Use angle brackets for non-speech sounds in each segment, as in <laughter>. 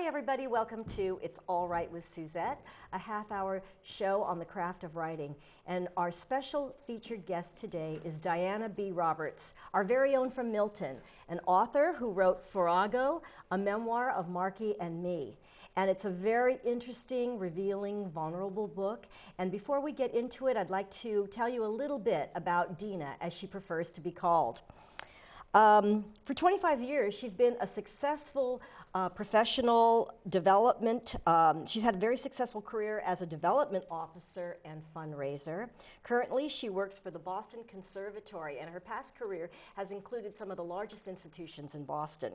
Hi, everybody. Welcome to It's All Write with Suzette, a half hour show on the craft of writing. And our special featured guest today is Diana B. Roberts, our very own from Milton, an author who wrote Farrago, a memoir of Markie and me. And it's a very interesting, revealing, vulnerable book. And before we get into it, I'd like to tell you a little bit about Dina, as she prefers to be called. Um, for 25 years, she's been a successful uh, professional development. Um, she's had a very successful career as a development officer and fundraiser. Currently, she works for the Boston Conservatory, and her past career has included some of the largest institutions in Boston.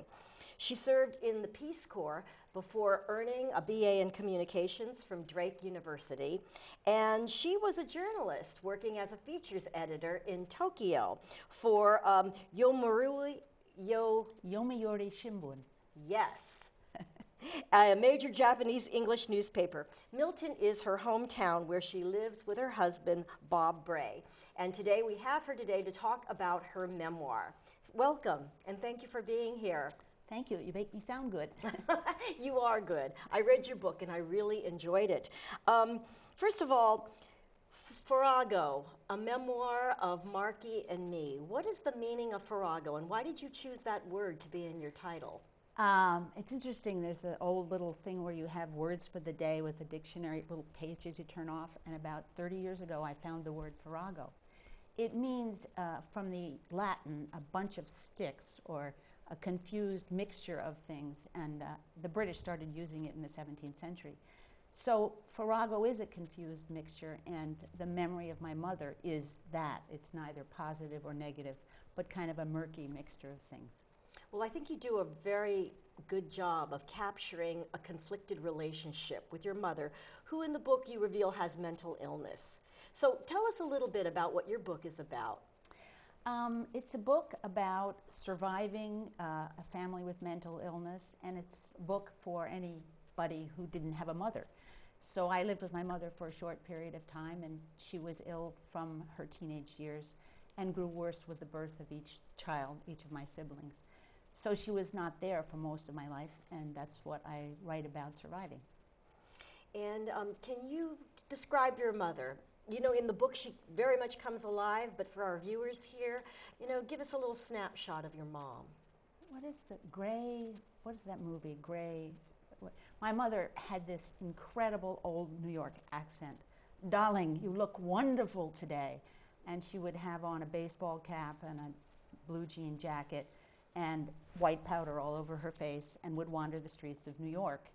She served in the Peace Corps before earning a BA in communications from Drake University. And she was a journalist working as a features editor in Tokyo for um, Yomiuri, Yo, Yomiuri Shimbun. Yes. <laughs> a major Japanese English newspaper. Milton is her hometown where she lives with her husband, Bob Bray. And today we have her today to talk about her memoir. Welcome, and thank you for being here. Thank you. You make me sound good. <laughs> you are good. I read your book and I really enjoyed it. Um, first of all, Farrago, a memoir of Markie and me. What is the meaning of Farrago and why did you choose that word to be in your title? Um, it's interesting. There's an old little thing where you have words for the day with a dictionary, little pages you turn off. And about 30 years ago, I found the word Farrago. It means, uh, from the Latin, a bunch of sticks or a confused mixture of things, and uh, the British started using it in the 17th century. So Farrago is a confused mixture, and the memory of my mother is that. It's neither positive or negative, but kind of a murky mixture of things. Well, I think you do a very good job of capturing a conflicted relationship with your mother, who in the book you reveal has mental illness. So tell us a little bit about what your book is about. Um, it's a book about surviving uh, a family with mental illness, and it's a book for anybody who didn't have a mother. So I lived with my mother for a short period of time, and she was ill from her teenage years and grew worse with the birth of each child, each of my siblings. So she was not there for most of my life, and that's what I write about surviving. And um, can you describe your mother? you know, in the book, she very much comes alive, but for our viewers here, you know, give us a little snapshot of your mom. What is the gray? What is that movie? Gray. My mother had this incredible old New York accent. Darling, you look wonderful today. And she would have on a baseball cap and a blue jean jacket and white powder all over her face and would wander the streets of New York.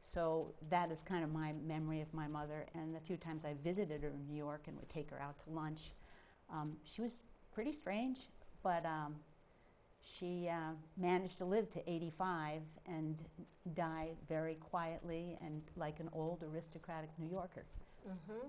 So that is kind of my memory of my mother. And the few times I visited her in New York and would take her out to lunch, um, she was pretty strange, but um, she uh, managed to live to 85 and die very quietly and like an old aristocratic New Yorker. Mm-hmm.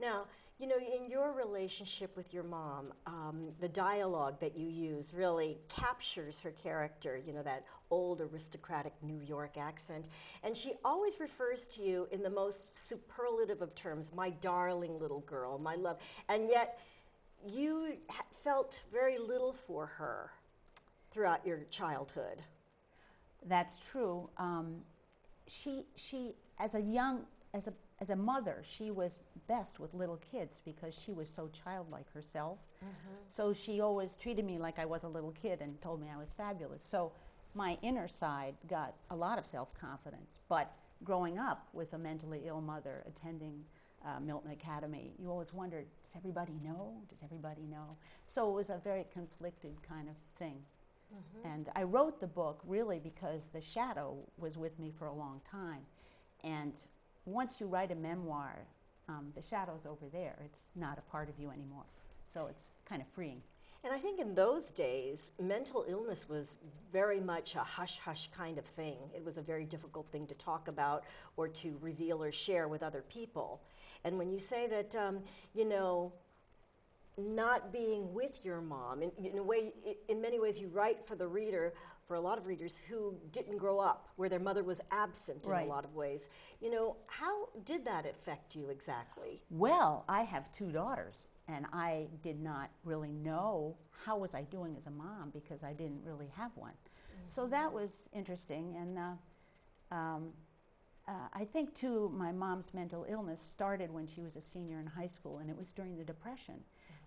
Now, you know, in your relationship with your mom, um, the dialogue that you use really captures her character, you know, that old aristocratic New York accent. And she always refers to you in the most superlative of terms my darling little girl, my love. And yet, you felt very little for her throughout your childhood. That's true. Um, she, she, as a young, as a as a mother, she was best with little kids because she was so childlike herself. Mm-hmm. So she always treated me like I was a little kid and told me I was fabulous. So my inner side got a lot of self confidence. But growing up with a mentally ill mother attending uh, Milton Academy, you always wondered does everybody know? Does everybody know? So it was a very conflicted kind of thing. Mm-hmm. And I wrote the book really because the shadow was with me for a long time. And once you write a memoir, um, the shadow's over there. It's not a part of you anymore. So it's kind of freeing. And I think in those days, mental illness was very much a hush hush kind of thing. It was a very difficult thing to talk about or to reveal or share with other people. And when you say that, um, you know, not being with your mom. In, in a way, in many ways, you write for the reader, for a lot of readers who didn't grow up, where their mother was absent in a lot of ways. You know, how did that affect you exactly? Well, I have two daughters, and I did not really know how was I doing as a mom because I didn't really have one. So that was interesting, and uh, um, uh, I think too my mom's mental illness started when she was a senior in high school, and it was during the depression,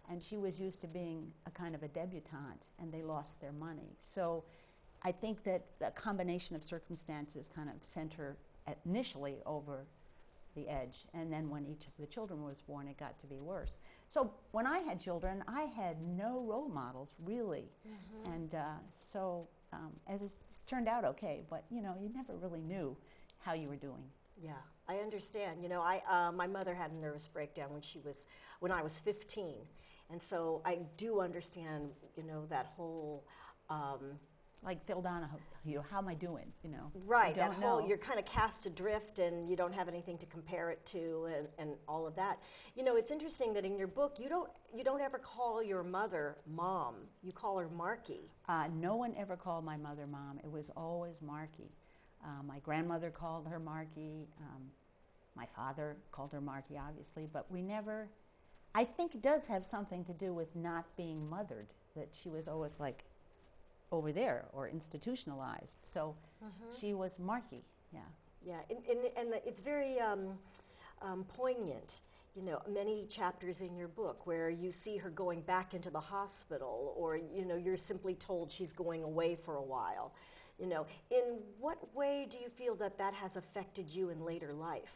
and she was used to being a kind of a debutante, and they lost their money. So I think that a combination of circumstances kind of sent her initially over the edge. And then when each of the children was born, it got to be worse. So when I had children, I had no role models really. And uh, so um, as it's turned out okay, but you know, you never really knew how you were doing. Yeah, I understand. You know, I uh, my mother had a nervous breakdown when she was when I was 15, and so I do understand. You know that whole. Um, Like Phil Donahue, how am I doing? You know, Right, that whole know. you're kind of cast adrift and you don't have anything to compare it to and, and all of that. You know, it's interesting that in your book you don't you don't ever call your mother mom. You call her Markie. Uh, no one ever called my mother mom. It was always Markie. Uh, my grandmother called her Markie. Um, my father called her Markie, obviously, but we never. I think it does have something to do with not being mothered, that she was always like over there or institutionalized. So she was Markie, yeah. Yeah, and, and, and it's very um, um, poignant. You know, many chapters in your book where you see her going back into the hospital, or you know, you're simply told she's going away for a while. You know, in what way do you feel that that has affected you in later life?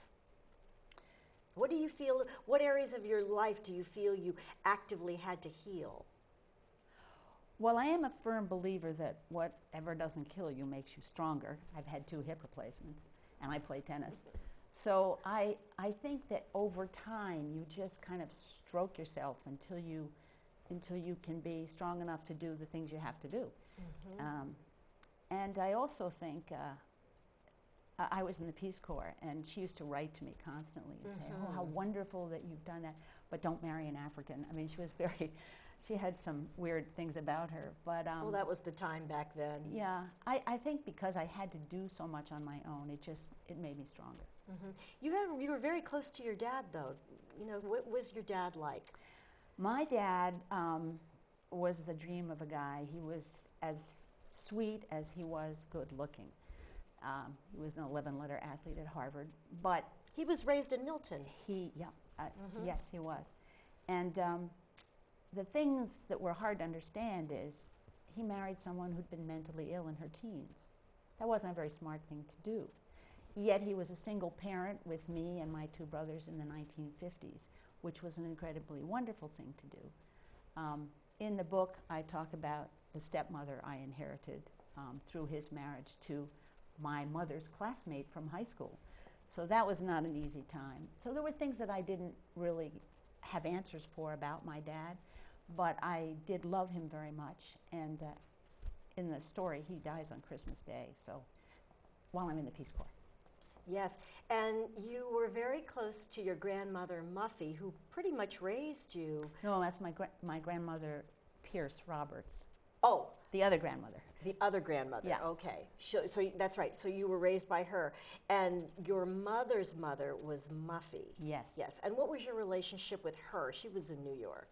What do you feel? What areas of your life do you feel you actively had to heal? Well, I am a firm believer that whatever doesn't kill you makes you stronger. I've had two hip replacements, and I play tennis. So I, I think that over time, you just kind of stroke yourself until you, until you can be strong enough to do the things you have to do. Um, and I also think uh, I- I was in the Peace Corps, and she used to write to me constantly and say, "Oh, how wonderful that you've done that, but don't marry an African." I mean, she was very, <laughs> she had some weird things about her, but um, well, that was the time back then. yeah, I, I think because I had to do so much on my own, it just it made me stronger. Mhm. You had you were very close to your dad, though. You know, what was your dad like? My dad um, was a dream of a guy. He was as sweet as he was good looking. Um, he was an 11 letter athlete at Harvard, but He was raised in Milton. he, yeah, uh, yes, he was. And um, the things that were hard to understand is he married someone who'd been mentally ill in her teens. That wasn't a very smart thing to do. Yet he was a single parent with me and my two brothers in the 1950s, which was an incredibly wonderful thing to do. Um, in the book, I talk about the stepmother I inherited um, through his marriage to my mother's classmate from high school. So that was not an easy time. So there were things that I didn't really have answers for about my dad, but I did love him very much. And uh, in the story, he dies on Christmas Day. So while I'm in the Peace Corps. Yes, and you were very close to your grandmother Muffy, who pretty much raised you. No, that's my gra- my grandmother, Pierce Roberts, Oh, the other grandmother. The other grandmother. Yeah. Okay, so, so that's right. So you were raised by her, and your mother's mother was Muffy. Yes. Yes, and what was your relationship with her? She was in New York.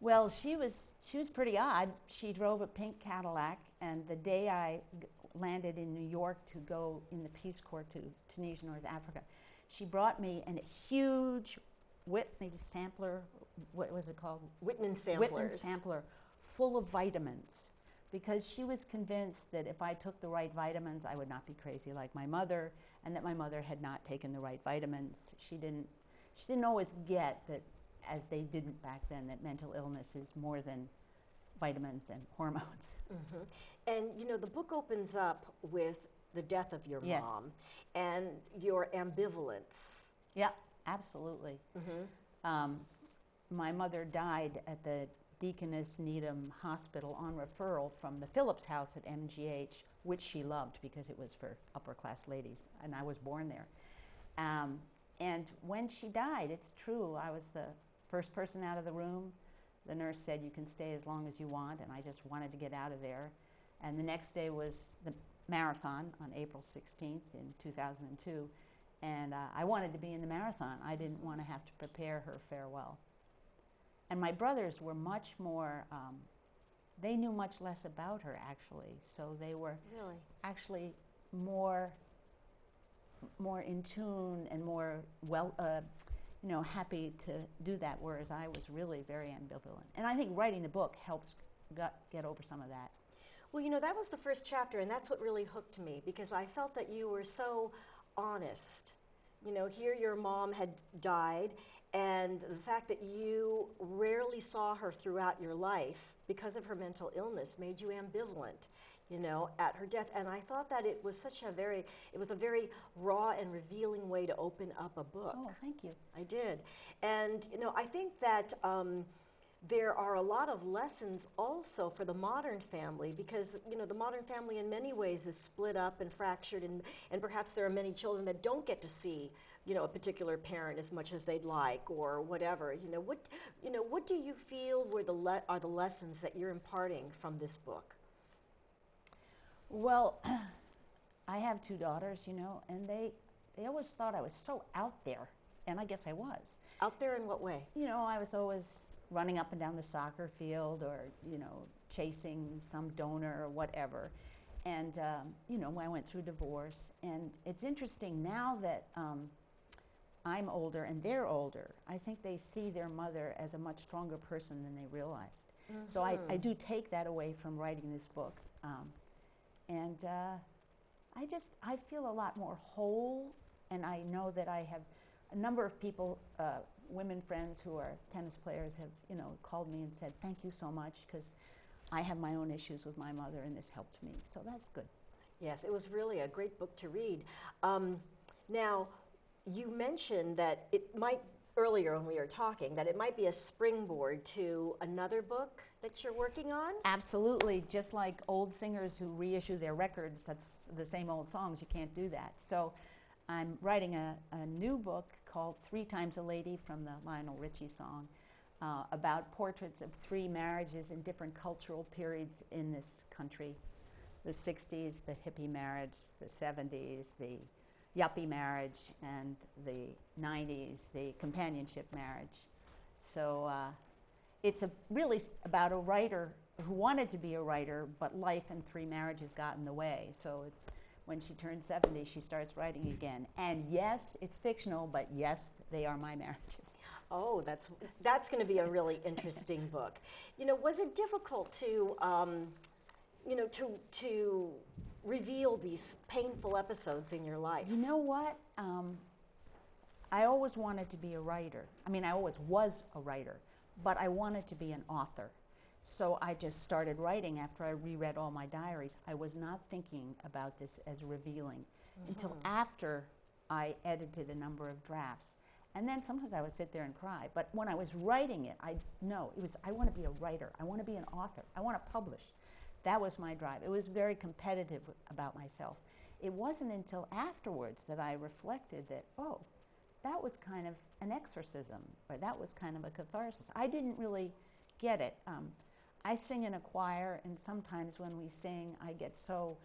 Well, she was she was pretty odd. She drove a pink Cadillac, and the day I landed in New York to go in the Peace Corps to Tunisia, North Africa, she brought me a huge Whitney sampler. What was it called? Whitman samplers. Whitman sampler, full of vitamins, because she was convinced that if I took the right vitamins, I would not be crazy like my mother, and that my mother had not taken the right vitamins. She didn't. She didn't always get that, as they didn't back then, that mental illness is more than vitamins and <laughs> hormones. Mhm. And you know, the book opens up with the death of your Yes. mom and your ambivalence. Yeah, absolutely. Um, my mother died at the Deaconess Needham Hospital on referral from the Phillips House at MGH, which she loved because it was for upper class ladies, and I was born there. Um, and when she died, it's true, I was the first person out of the room. the nurse said, You can stay as long as you want, and I just wanted to get out of there. And the next day was the marathon on April 16th in 2002. And uh, I wanted to be in the marathon. I didn't want to have to prepare her farewell. And my brothers were much more, um, they knew much less about her actually. So they were Really? actually more more in tune and more well uh, you know happy to do that whereas i was really very ambivalent and i think writing the book helped got, get over some of that Well, you know, that was the first chapter, and that's what really hooked me because I felt that you were so honest. You know, here your mom had died, and the fact that you rarely saw her throughout your life because of her mental illness made you ambivalent. You know, at her death, and I thought that it was such a very, it was a very raw and revealing way to open up a book. oh thank you I did. And, you know, I think that um, there are a lot of lessons also for the modern family because, you know, the modern family in many ways is split up and fractured, and, and perhaps there are many children that don't get to see, you know, a particular parent as much as they'd like or whatever. You know, what, you know, what do you feel were the le- are the lessons that you're imparting from this book? well <clears throat> i have two daughters you know and they they always thought i was so out there and i guess i was Out there in what way? you know, I was always running up and down the soccer field or, you know, chasing some donor or whatever. And, um, you know, I went through divorce. And it's interesting now that um, I'm older and they're older, I think they see their mother as a much stronger person than they realized. So I, I do take that away from writing this book. Um, and uh, I just, I feel a lot more whole. And I know that I have a number of people, uh, women friends who are tennis players, have you know called me and said thank you so much because I have my own issues with my mother and this helped me. So that's good. Yes, it was really a great book to read. Um, now, you mentioned that it might, earlier when we were talking, that it might be a springboard to another book that you're working on. Absolutely, just like old singers who reissue their records, that's the same old songs. You can't do that. So I'm writing a, a new book called Three Times a Lady from the Lionel Richie song uh, about portraits of three marriages in different cultural periods in this country the 60s, the hippie marriage, the 70s, the yuppie marriage, and the 90s, the companionship marriage. So uh, it's a, really about a writer who wanted to be a writer, but life and three marriages got in the way. So it, when she turned 70, she starts writing again. And yes, it's fictional, but yes, they are my marriages. Oh, that's that's going to be a really interesting <laughs> book. You know, was it difficult to, um, you know, to to reveal these painful episodes in your life? You know what? Um, I always wanted to be a writer. I mean, I always was a writer, but I wanted to be an author. So I just started writing after I reread all my diaries. I was not thinking about this as revealing until after I edited a number of drafts. And then sometimes I would sit there and cry. But when I was writing it, I no, it was I want to be a writer. I want to be an author. I want to publish. That was my drive. It was very competitive about myself. It wasn't until afterwards that I reflected that, oh, that was kind of an exorcism, or that was kind of a catharsis. I didn't really get it. Um, I sing in a choir, and sometimes when we sing, I get so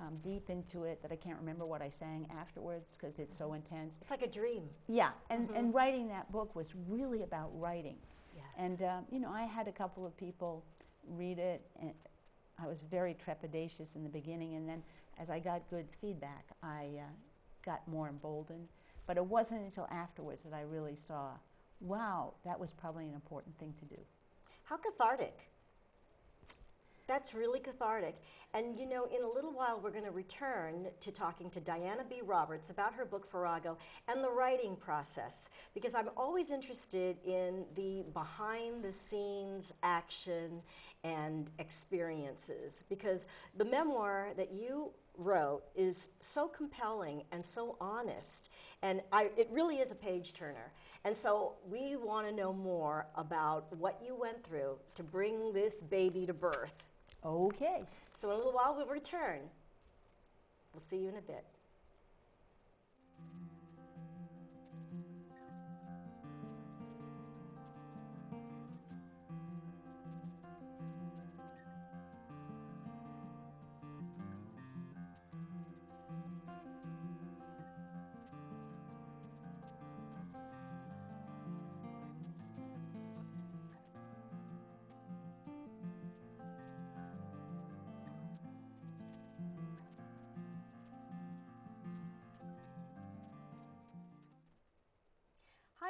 um, deep into it that I can't remember what I sang afterwards because it's so intense. It's like a dream. Yeah, and, and writing that book was really about writing. Yes. And, um, you know, I had a couple of people read it, and I was very trepidatious in the beginning, and then as I got good feedback, I uh, got more emboldened. But it wasn't until afterwards that I really saw, wow, that was probably an important thing to do. How cathartic. That's really cathartic. And you know, in a little while, we're going to return to talking to Diana B. Roberts about her book Farrago and the writing process, because I'm always interested in the behind the scenes action and experiences. Because the memoir that you wrote is so compelling and so honest, and I, it really is a page turner. And so we want to know more about what you went through to bring this baby to birth. Okay. So in a little while, we'll return. We'll see you in a bit.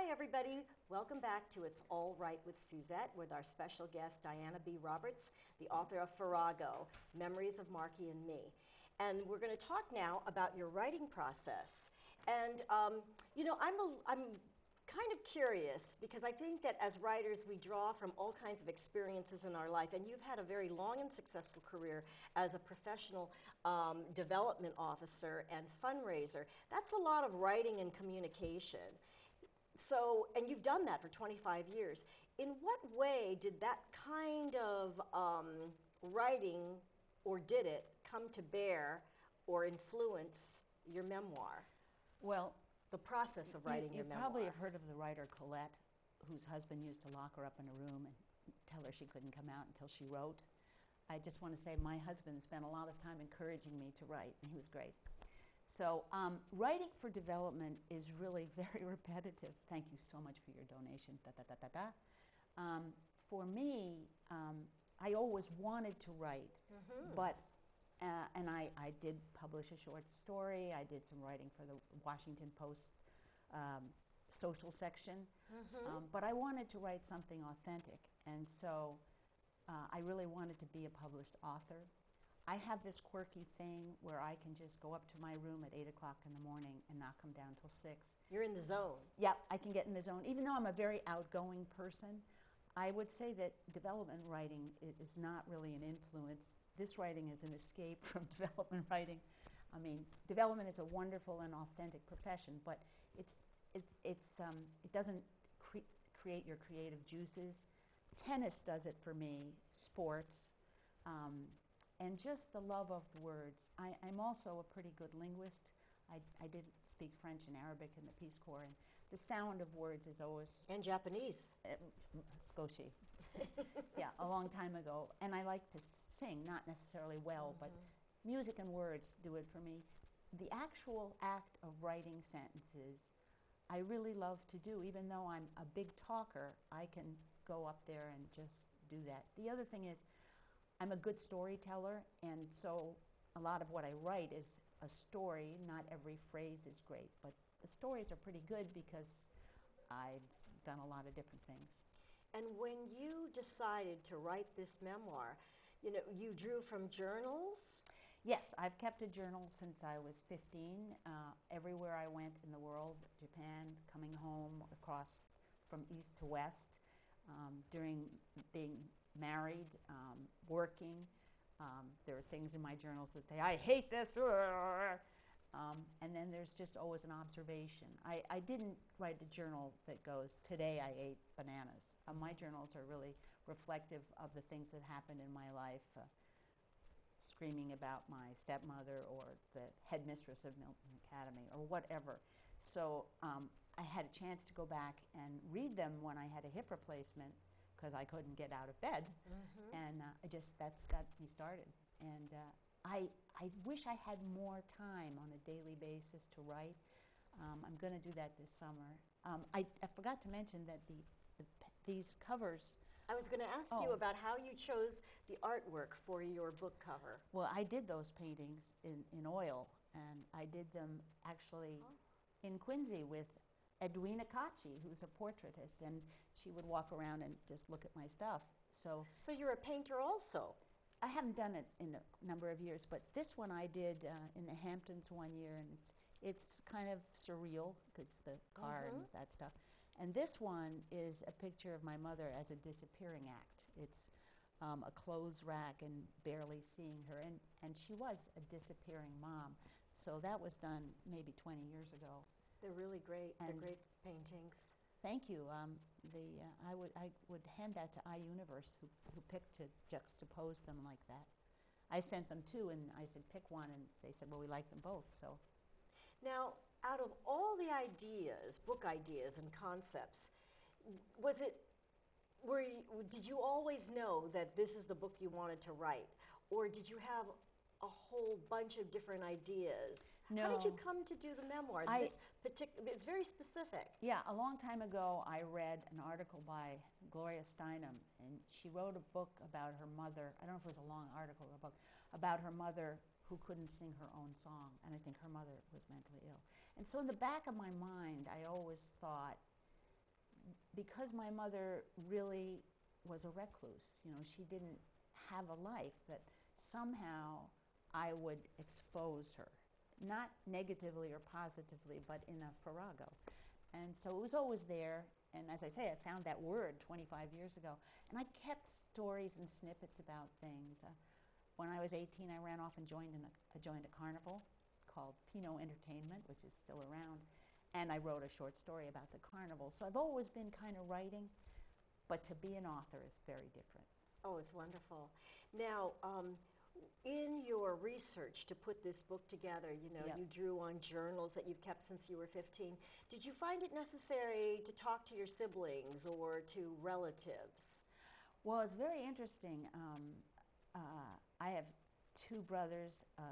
Everybody. Welcome back to It's All Write with Suzette with our special guest, Diana B. Roberts, the author of Farrago Memories of Markie and Me. And we're going to talk now about your writing process. And, um, you know, I'm, a, I'm kind of curious because I think that as writers, we draw from all kinds of experiences in our life. And you've had a very long and successful career as a professional um, development officer and fundraiser. That's a lot of writing and communication. So, and you've done that for 25 years. In what way did that kind of um, writing, or did it, come to bear or influence your memoir? Well, the process of writing you, your memoir. you probably have heard of the writer Colette, whose husband used to lock her up in a room and tell her she couldn't come out until she wrote. I just want to say my husband spent a lot of time encouraging me to write, and he was great. So, um, writing for development is really <laughs> very repetitive. Thank you so much for your donation. Da, da, da, da, da. Um, for me, um, I always wanted to write, Mm-hmm. but uh, and I, I did publish a short story. I did some writing for the Washington Post um, social section. Um, but I wanted to write something authentic. And so uh, I really wanted to be a published author. I have this quirky thing where I can just go up to my room at 8 o'clock in the morning and not come down till 6. You're in the zone. Yep, I can get in the zone. Even though I'm a very outgoing person, I would say that development writing is not really an influence. This writing is an escape from <laughs> development writing. I mean, development is a wonderful and authentic profession, but it's, it, it's, um, it doesn't cre- create your creative juices. Tennis does it for me, sports, um, and just the love of words. I, I'm also a pretty good linguist. I, I did speak French and Arabic in the Peace Corps, and the sound of words is always And Japanese. uh, Skoshi. <laughs> yeah, a long time ago. And I like to sing, not necessarily well, but music and words do it for me. The actual act of writing sentences, I really love to do. Even though I'm a big talker, I can go up there and just do that. The other thing is, I'm a good storyteller, and so a lot of what I write is a story. Not every phrase is great, but the stories are pretty good because I've done a lot of different things. And when you decided to write this memoir, you know, you drew from journals. Yes, I've kept a journal since I was 15. Uh, everywhere I went in the world, Japan, coming home, across from east to west, um, during being married, um, working. Um, there are things in my journals that say, I hate this. Um, and then there's just always an observation. I, I didn't write a journal that goes, Today I ate bananas. Uh, my journals are really reflective of the things that happened in my life. Uh, screaming about my stepmother or the headmistress of Milton Academy or whatever. So um, I had a chance to go back and read them when I had a hip replacement because I couldn't get out of bed, and uh, I just that's got me started. And uh, I I wish I had more time on a daily basis to write. Um, I'm going to do that this summer. Um, I, I forgot to mention that the, the these covers. I was going to ask you Oh. about how you chose the artwork for your book cover. Well, I did those paintings in, in oil, and I did them actually in Quincy with Edwina Cacci, who's a portraitist, and she would walk around and just look at my stuff. So So you're a painter also. I haven't done it in a number of years, but this one I did uh, in the Hamptons one year, and it's it's kind of surreal because the car and that stuff. And this one is a picture of my mother as a disappearing act. It's um, a clothes rack and barely seeing her, and and she was a disappearing mom. So that was done maybe 20 years ago. They're really great. They're And- great paintings. Thank you. Um, the uh, I would I would hand that to iUniverse, who who picked to juxtapose them like that. I sent them two, and I said pick one, and they said, well, we like them both. So Now, out of all the ideas, book ideas and concepts, was it were you, did you always know that this is the book you wanted to write or did you have a whole bunch of different ideas? How did you come to do the memoir? I- this partic- it's very specific. yeah, a long time ago, I read an article by Gloria Steinem, and she wrote a book about her mother. I don't know if it was a long article or a book about her mother who couldn't sing her own song, and I think her mother was mentally ill. And so in the back of my mind, I always thought because my mother really was a recluse, you know, she didn't have a life, that somehow I would expose her, not negatively or positively, but in a farrago. And so it was always there. And as I say, I found that word 25 years ago. And I kept stories and snippets about things. Uh, when I was 18, I ran off and joined, in a, I joined a carnival called Pinot Entertainment, which is still around. And I wrote a short story about the carnival. So I've always been kind of writing, but to be an author is very different. Oh, it's wonderful. Now, um, in your research to put this book together, you know, Yep. you drew on journals that you've kept since you were 15. Did you find it necessary to talk to your siblings or to relatives? Well, it's very interesting. Um, uh, I have two brothers, uh,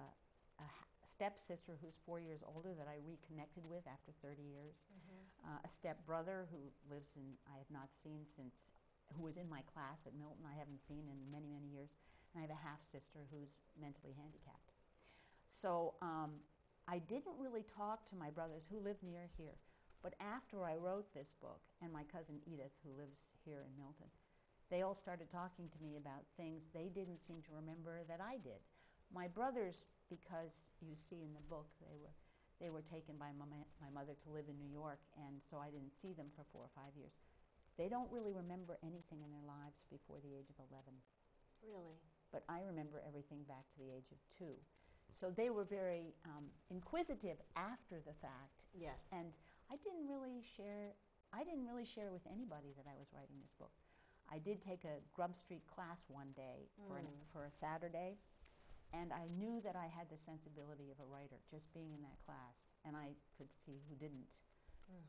a stepsister who's four years older that I reconnected with after 30 years, uh, a stepbrother who lives in, I have not seen since, who was in my class at Milton, I haven't seen in many, many years, and I have a half sister who's mentally handicapped. So um, I didn't really talk to my brothers who live near here. But after I wrote this book, and my cousin Edith, who lives here in Milton, they all started talking to me about things they didn't seem to remember that I did. My brothers, because you see in the book, they were, they were taken by my, my mother to live in New York, and so I didn't see them for four or five years. They don't really remember anything in their lives before the age of 11 Really? But I remember everything back to the age of two. So they were very um, inquisitive after the fact, Yes. and I didn't really share. I didn't really share with anybody that I was writing this book. I did take a Grub Street class one day for, an, for a Saturday, and I knew that I had the sensibility of a writer just being in that class, and I could see who didn't.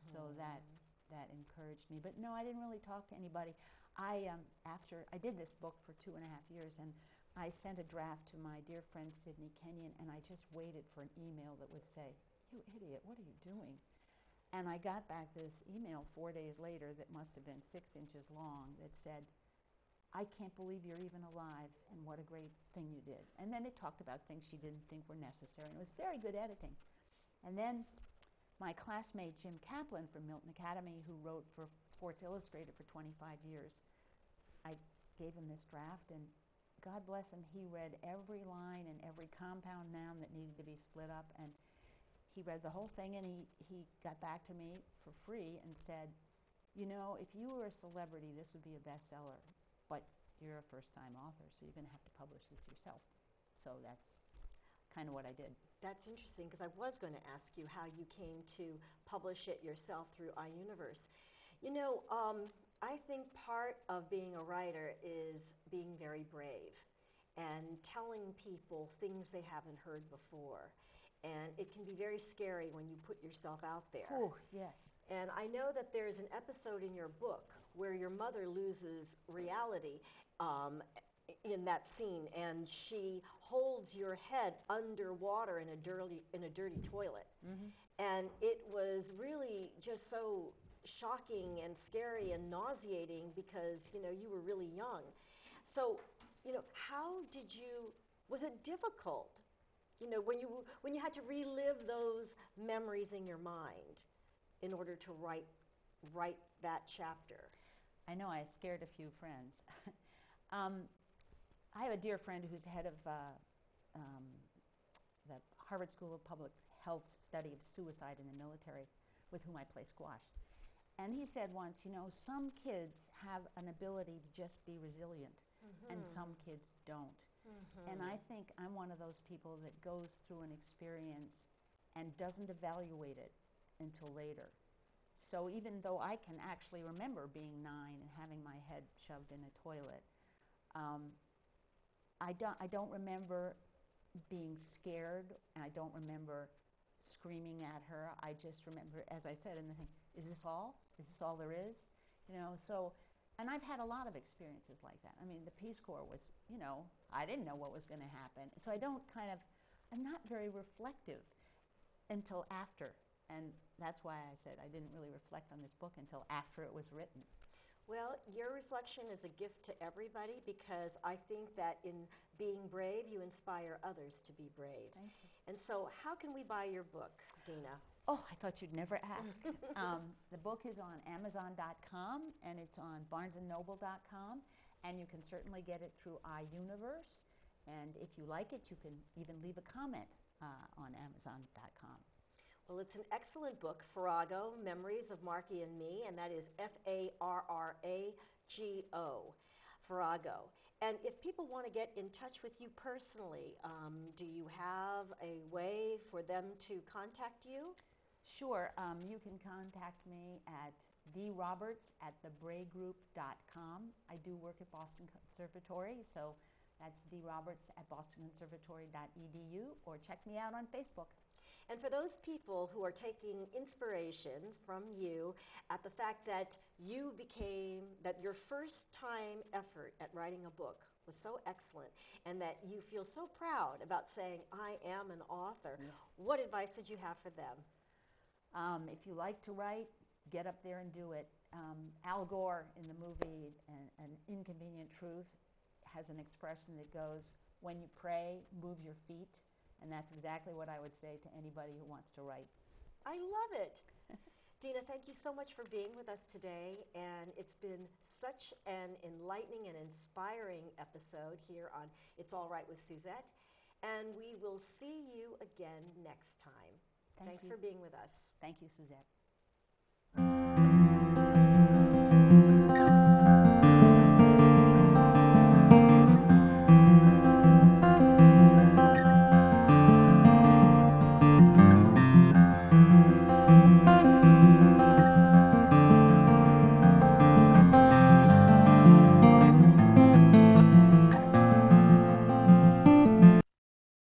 So that that encouraged me. But no, I didn't really talk to anybody. I um, after I did this book for two and a half years, and I sent a draft to my dear friend Sydney Kenyon, and I just waited for an email that would say, "You idiot, what are you doing?" And I got back this email four days later that must have been six inches long that said, I can't believe you're even alive, and what a great thing you did. And then it talked about things she didn't think were necessary, and it was very good editing. And then my classmate Jim Kaplan from Milton Academy, who wrote for Sports Illustrated for 25 years, I gave him this draft, and God bless him, he read every line and every compound noun that needed to be split up, and he read the whole thing, and he, he got back to me for free and said, you know, if you were a celebrity, this would be a bestseller, but you're a first-time author, so you're going to have to publish this yourself. So that's kind of what I did. That's interesting because I was going to ask you how you came to publish it yourself through iUniverse. You know, um, I think part of being a writer is being very brave and telling people things they haven't heard before. And it can be very scary when you put yourself out there. Oh, yes. And I know that there's an episode in your book where your mother loses reality um, in that scene, and she holds your head underwater in a dirty in a dirty toilet. And it was really just so shocking and scary and nauseating because you know you were really young. So, you know, how did you? Was it difficult? You know, when you when you had to relive those memories in your mind in order to write write that chapter. I know I scared a few friends. <laughs> um, I have a dear friend who's head of uh, um, the Harvard School of Public Health study of suicide in the military, with whom I play squash. And he said once, you know, some kids have an ability to just be resilient, and some kids don't. And I think I'm one of those people that goes through an experience and doesn't evaluate it until later. So even though I can actually remember being nine and having my head shoved in a toilet, um, I, don't, I don't remember being scared and I don't remember screaming at her. I just remember, as I said in the thing, is this all? Is this all there is? You know, so, and I've had a lot of experiences like that. I mean, the Peace Corps was, you know, I didn't know what was going to happen. So I don't kind of, I'm not very reflective until after. And that's why I said I didn't really reflect on this book until after it was written. Well, your reflection is a gift to everybody because I think that in being brave, you inspire others to be brave. And so, how can we buy your book, Dina? Oh, I thought you'd never ask. <laughs> um, the book is on Amazon.com and it's on BarnesandNoble.com, and you can certainly get it through iUniverse. And if you like it, you can even leave a comment uh, on Amazon.com. Well, it's an excellent book, Farrago Memories of Markie and Me, and that is F A R R A G O, Farrago. And if people want to get in touch with you personally, um, do you have a way for them to contact you? Sure, um, you can contact me at droberts at thebraygroup.com. I do work at Boston Conservatory, so that's droberts at bostonconservatory.edu, or check me out on Facebook. And for those people who are taking inspiration from you at the fact that you became, that your first time effort at writing a book was so excellent and that you feel so proud about saying, I am an author, Yes. what advice would you have for them? Um, if you like to write, get up there and do it. Um, Al Gore in the movie an, an Inconvenient Truth has an expression that goes, When you pray, move your feet. And that's exactly what I would say to anybody who wants to write. I love it. <laughs> Dina, thank you so much for being with us today. And it's been such an enlightening and inspiring episode here on It's All Write with Suzette. And we will see you again next time. Thank Thanks you. for being with us. Thank you, Suzette.